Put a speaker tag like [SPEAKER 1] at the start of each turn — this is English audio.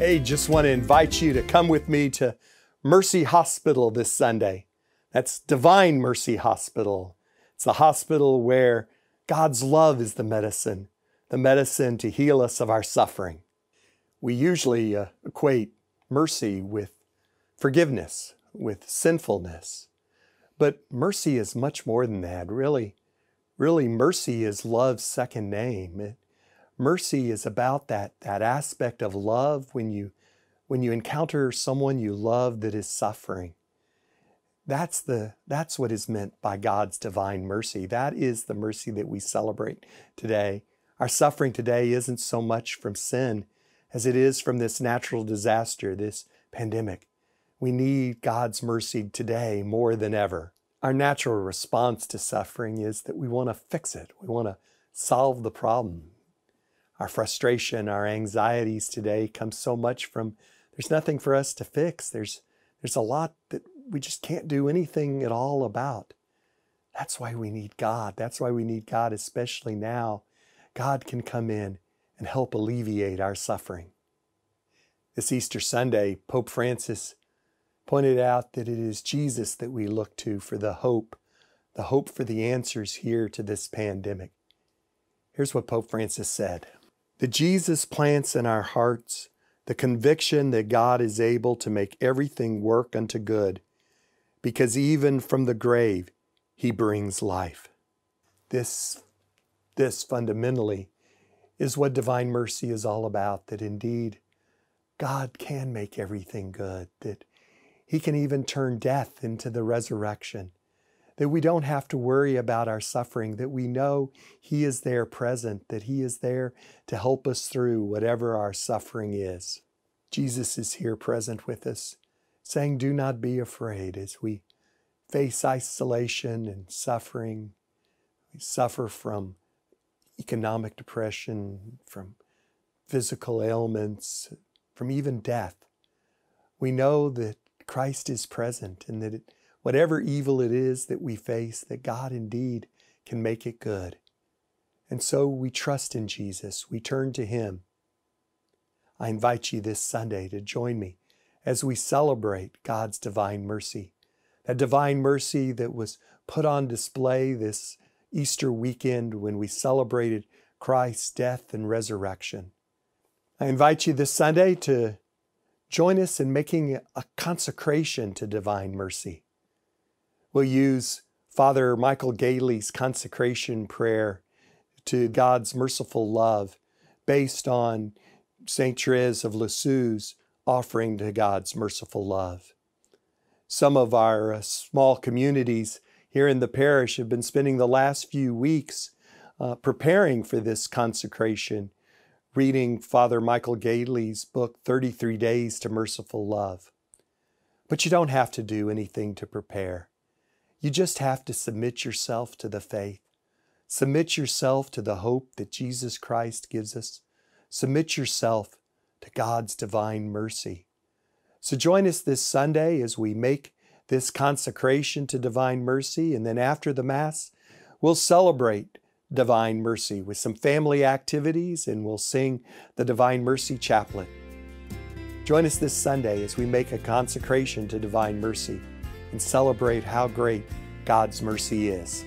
[SPEAKER 1] Hey, just want to invite you to come with me to Mercy Hospital this Sunday. That's Divine Mercy Hospital. It's the hospital where God's love is the medicine, the medicine to heal us of our suffering. We usually uh, equate mercy with forgiveness, with sinfulness. But mercy is much more than that, really. Really, mercy is love's second name. It, mercy is about that, that aspect of love when you, when you encounter someone you love that is suffering. That's, the, that's what is meant by God's divine mercy. That is the mercy that we celebrate today. Our suffering today isn't so much from sin as it is from this natural disaster, this pandemic. We need God's mercy today more than ever. Our natural response to suffering is that we want to fix it. We want to solve the problem. Our frustration, our anxieties today come so much from there's nothing for us to fix. There's there's a lot that we just can't do anything at all about. That's why we need God. That's why we need God, especially now. God can come in and help alleviate our suffering. This Easter Sunday, Pope Francis pointed out that it is Jesus that we look to for the hope, the hope for the answers here to this pandemic. Here's what Pope Francis said that Jesus plants in our hearts the conviction that God is able to make everything work unto good, because even from the grave he brings life. This, this fundamentally is what divine mercy is all about, that indeed God can make everything good, that he can even turn death into the resurrection, that we don't have to worry about our suffering, that we know He is there present, that He is there to help us through whatever our suffering is. Jesus is here present with us, saying, Do not be afraid as we face isolation and suffering. We suffer from economic depression, from physical ailments, from even death. We know that Christ is present and that it, whatever evil it is that we face, that God indeed can make it good. And so we trust in Jesus. We turn to Him. I invite you this Sunday to join me as we celebrate God's divine mercy. That divine mercy that was put on display this Easter weekend when we celebrated Christ's death and resurrection. I invite you this Sunday to join us in making a consecration to divine mercy. We'll use Father Michael Gaitley's consecration prayer to God's merciful love based on St. Therese of Lisieux's offering to God's merciful love. Some of our uh, small communities here in the parish have been spending the last few weeks uh, preparing for this consecration, reading Father Michael Gaitley's book, 33 Days to Merciful Love. But you don't have to do anything to prepare. You just have to submit yourself to the faith. Submit yourself to the hope that Jesus Christ gives us. Submit yourself to God's divine mercy. So join us this Sunday as we make this consecration to divine mercy. And then after the Mass, we'll celebrate divine mercy with some family activities and we'll sing the Divine Mercy Chaplet. Join us this Sunday as we make a consecration to divine mercy and celebrate how great God's mercy is.